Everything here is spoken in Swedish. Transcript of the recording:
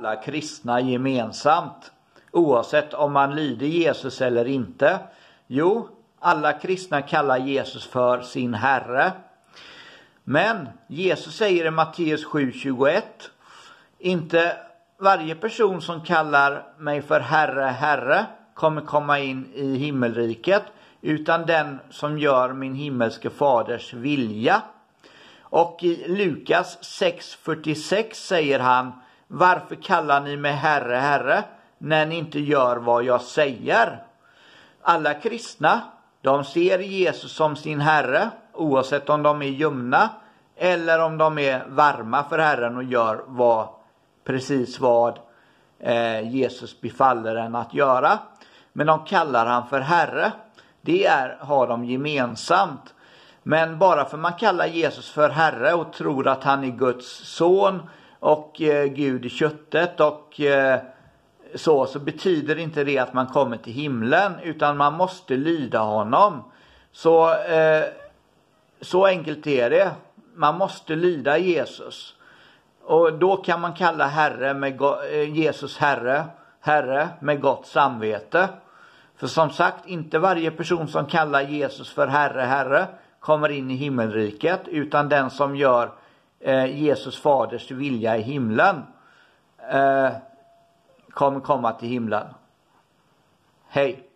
alla kristna gemensamt oavsett om man lyder Jesus eller inte? Jo, alla kristna kallar Jesus för sin Herre. Men Jesus säger i Matteus 7.21 Inte varje person som kallar mig för Herre, Herre kommer komma in i himmelriket utan den som gör min himmelske faders vilja. Och i Lukas 6.46 säger han varför kallar ni mig Herre, Herre när ni inte gör vad jag säger? Alla kristna, de ser Jesus som sin Herre oavsett om de är ljumna eller om de är varma för Herren och gör vad, precis vad eh, Jesus befaller en att göra. Men de kallar han för Herre. Det är, har de gemensamt. Men bara för man kallar Jesus för Herre och tror att han är Guds son och eh, Gud i köttet och eh, så, så betyder inte det att man kommer till himlen utan man måste lyda honom. Så, eh, så enkelt är det. Man måste lyda Jesus. Och då kan man kalla Herre med eh, Jesus Herre, Herre med gott samvete. För som sagt, inte varje person som kallar Jesus för Herre, Herre kommer in i himmelriket utan den som gör eh, Eh, Jesus faders vilja i himlen eh, kommer komma till himlen. Hej!